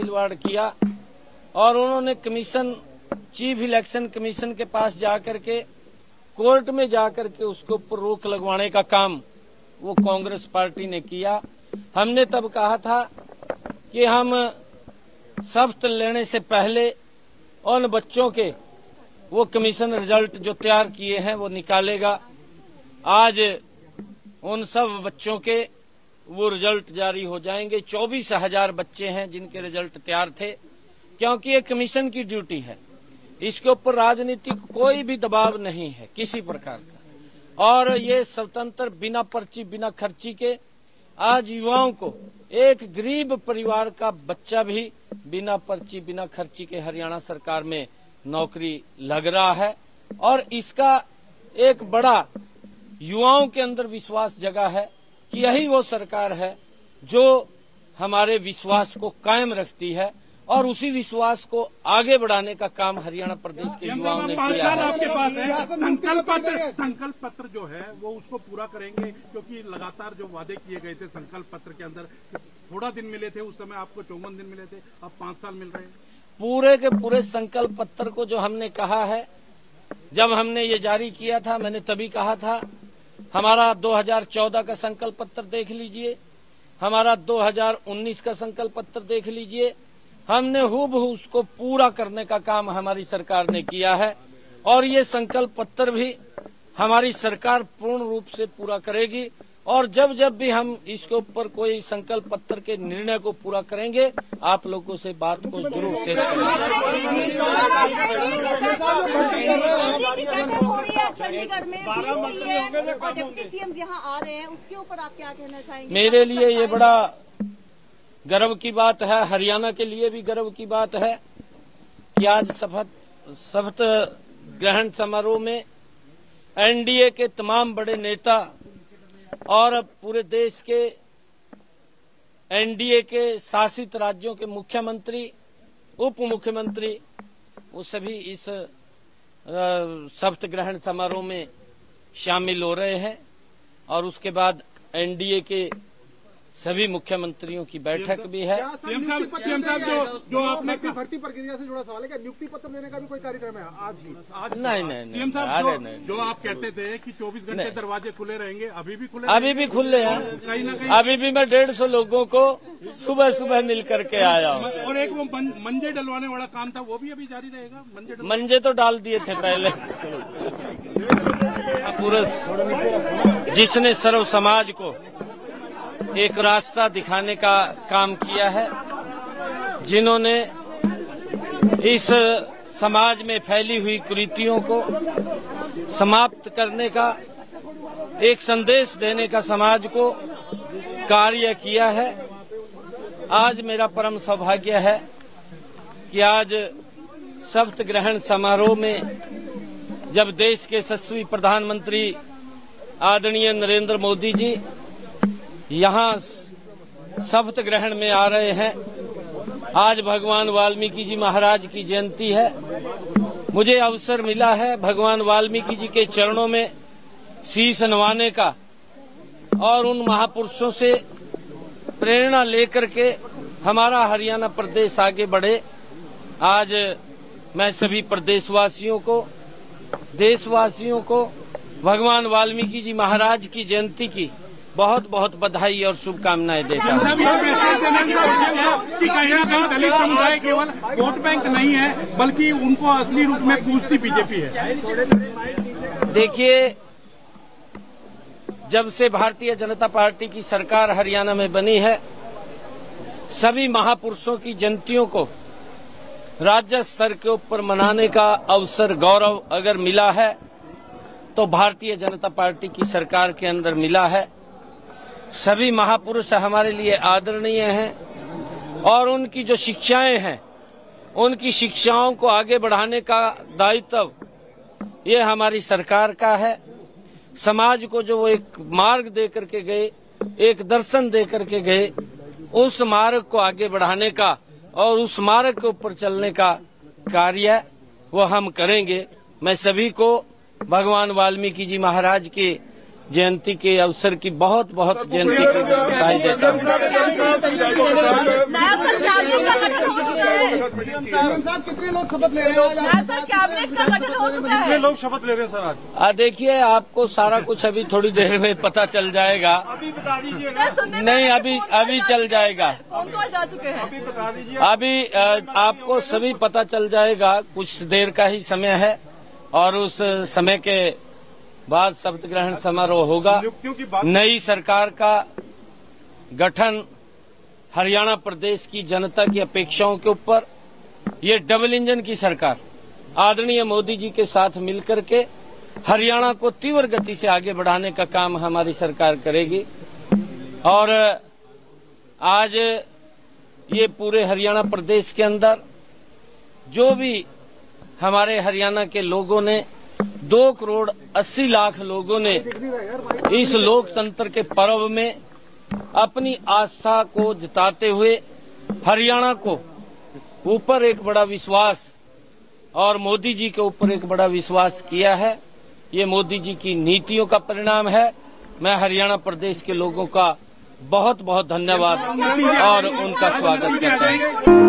खिलवाड़ किया और उन्होंने कमीशन, चीफ इलेक्शन कमीशन के पास जाकर के कोर्ट में जाकर के उसके रोक लगवाने का काम वो कांग्रेस पार्टी ने किया। हमने तब कहा था कि हम शपथ लेने से पहले उन बच्चों के वो कमीशन रिज़ल्ट जो तैयार किए हैं वो निकालेगा। आज उन सब बच्चों के वो रिज़ल्ट जारी हो जाएँगे। चौबीस हज़ार बच्चे हैं जिनके रिज़ल्ट तैयार थे, क्योंकि ये कमीशन की ड्यूटी है। इसके ऊपर राजनीतिक कोई भी दबाव नहीं है, किसी प्रकार का। और ये स्वतंत्र, बिना पर्ची, बिना खर्ची के, आज युवाओं को एक गरीब परिवार का बच्चा भी बिना पर्ची, बिना खर्ची के हरियाणा सरकार में नौकरी लग रहा है। और इसका एक बड़ा युवाओं के अंदर विश्वास जगा है। कि यही वो सरकार है जो हमारे विश्वास को कायम रखती है और उसी विश्वास को आगे बढ़ाने का काम हरियाणा प्रदेश के युवाओं ने किया है। आपके पास है। संकल्प पत्र संकल्प पत्र जो है वो उसको पूरा करेंगे क्योंकि लगातार जो वादे किए गए थे संकल्प पत्र के अंदर थोड़ा दिन मिले थे उस समय आपको चौवन दिन मिले थे अब पाँच साल मिल रहे हैं। पूरे के पूरे संकल्प पत्र को जो हमने कहा है जब हमने ये जारी किया था मैंने तभी कहा था हमारा 2014 का संकल्प पत्र देख लीजिए। हमारा 2019 का संकल्प पत्र देख लीजिए। हमने हुब उसको पूरा करने का काम हमारी सरकार ने किया है और ये संकल्प पत्र भी हमारी सरकार पूर्ण रूप से पूरा करेगी और जब जब भी हम इसके ऊपर कोई संकल्प पत्र के निर्णय को पूरा करेंगे, आप लोगों से बात को ज़रूर शेयर करेंगे। चंडीगढ़ में डिप्टी सीएम यहाँ आ रहे हैं उसके ऊपर आप क्या कहना चाहेंगे? मेरे लिए ये बड़ा गर्व की बात है हरियाणा के लिए भी गर्व की बात है कि आज शपथ शपथ ग्रहण समारोह में एनडीए के तमाम बड़े नेता और पूरे देश के एनडीए के शासित राज्यों के मुख्यमंत्री उप मुख्यमंत्री वो सभी इस शपथ ग्रहण समारोह में शामिल हो रहे हैं और उसके बाद एनडीए के सभी मुख्यमंत्रियों की बैठक भी है। साहब साहब जो जो आपने भर्ती प्रक्रिया से जुड़ा सवाल है क्या नियुक्ति पत्र देने का भी कोई कार्यक्रम है आज ही? आज नहीं, नहीं, नहीं, साहब अरे जो, नहीं। जो आप कहते थे कि 24 घंटे दरवाजे खुले रहेंगे अभी भी खुले अभी भी खुले हैं। कहीं ना अभी भी मैं डेढ़ सौ लोगों को सुबह सुबह मिल करके आया हूँ। और एक वो मंजे डलवाने वाला काम था वो भी अभी जारी रहेगा? मंजे मंजे तो डाल दिए थे पहले। पूरे जिसने सर्व समाज को एक रास्ता दिखाने का काम किया है, जिन्होंने इस समाज में फैली हुई कुरीतियों को समाप्त करने का, एक संदेश देने का समाज को कार्य किया है। आज मेरा परम सौभाग्य है कि आज शपथ ग्रहण समारोह में जब देश के सस्वी प्रधानमंत्री आदरणीय नरेंद्र मोदी जी यहाँ शपथ ग्रहण में आ रहे हैं। आज भगवान वाल्मीकि जी महाराज की जयंती है। मुझे अवसर मिला है भगवान वाल्मीकि जी के चरणों में शीश नवाने का और उन महापुरुषों से प्रेरणा लेकर के हमारा हरियाणा प्रदेश आगे बढ़े। आज मैं सभी प्रदेशवासियों को, देशवासियों को, भगवान वाल्मीकि जी महाराज की जयंती की बहुत बहुत बधाई और शुभकामनाएँ देता हूँ। कि कहीं ना कहीं दलित समुदाय केवल वोट बैंक नहीं है बल्कि उनको असली रूप में पूछती बीजेपी है। देखिए जब से भारतीय जनता पार्टी की सरकार हरियाणा में बनी है सभी महापुरुषों की जयंतियों को राज्य स्तर के ऊपर मनाने का अवसर गौरव अगर मिला है तो भारतीय जनता पार्टी की सरकार के अंदर मिला है। सभी महापुरुष हमारे लिए आदरणीय हैं और उनकी जो शिक्षाएँ हैं, उनकी शिक्षाओं को आगे बढ़ाने का दायित्व ये हमारी सरकार का है। समाज को जो वो एक मार्ग दे करके गए, एक दर्शन दे करके गए, उस मार्ग को आगे बढ़ाने का और उस मार्ग के ऊपर चलने का कार्य वो हम करेंगे। मैं सभी को भगवान वाल्मीकि जी महाराज के जयंती के अवसर की बहुत बहुत जयंती की बधाई देता हूँ। नया प्रत्याशियों का गठन हो सीएम साहब कितने लोग शपथ ले रहे हैं आज? सर कैबिनेट का गठन हो चुका है। लोग शपथ ले रहे हैं सर आज? देखिए आपको सारा कुछ अभी थोड़ी देर में पता चल जाएगा। नहीं, अभी- अभी चल जाएगा। जा चुके हैं। अभी बता दीजिए। अभी आपको सभी पता चल जाएगा कुछ देर का ही समय है और उस समय के बाद शपथ ग्रहण समारोह होगा। नई सरकार का गठन हरियाणा प्रदेश की जनता की अपेक्षाओं के ऊपर। ये डबल इंजन की सरकार। आदरणीय मोदी जी के साथ मिलकर के हरियाणा को तीव्र गति से आगे बढ़ाने का काम हमारी सरकार करेगी। और आज ये पूरे हरियाणा प्रदेश के अंदर जो भी हमारे हरियाणा के लोगों ने दो करोड़ अस्सी लाख लोगों ने इस लोकतंत्र के पर्व में अपनी आस्था को जताते हुए, हरियाणा को ऊपर एक बड़ा विश्वास और मोदी जी के ऊपर एक बड़ा विश्वास किया है। ये मोदी जी की नीतियों का परिणाम है। मैं हरियाणा प्रदेश के लोगों का बहुत बहुत धन्यवाद और उनका स्वागत करता हूँ।